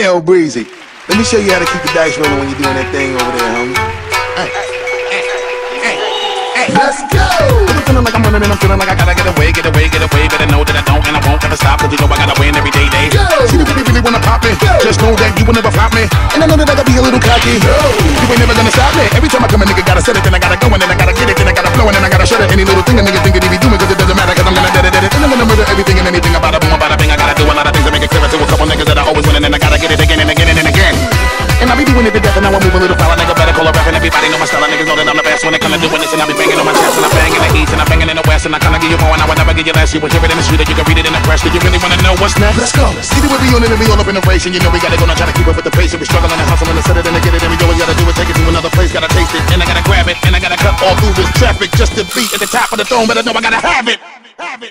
Hell breezy. Let me show you how to keep the dice rolling when you're doing that thing over there, homie. Hey, hey, hey, hey. Let's go! I'm feeling like I'm running and I'm feeling like I gotta get away, get away, get away. Better know that I don't and I won't ever stop. Cause you know I gotta win every day, day. Go! See you really wanna pop me. Just know that you will never flop me. And I know that I gotta be a little cocky. You ain't never gonna stop me. Every time I come a nigga gotta set it, then I gotta go and then I gotta get it, then I gotta flow and then I gotta shut it. Any little thing a nigga think he be doing cause it doesn't matter cause I'm gonna dead it, dead it. And I'm gonna murder everything and anything about a be doing it to death and now I move a little foul. A nigga better call a rap and everybody know my style. Niggas know that I'm the best when it come to doing this and I be banging on my chest and I'm banging in the east and I'm banging in the west and I kinda give you more and I would never give you less. You will hear it in the street or you can read it in the press. Do you really wanna know what's next? Let's go. See the way we on it and we all up in the race and you know we gotta go now try to keep up with the pace and we struggling and hustling to set it and to get it and we always gotta do it, take it to another place, gotta taste it and I gotta grab it and I gotta cut all through this traffic just to be at the top of the throne, but I know I gotta have it. Have it.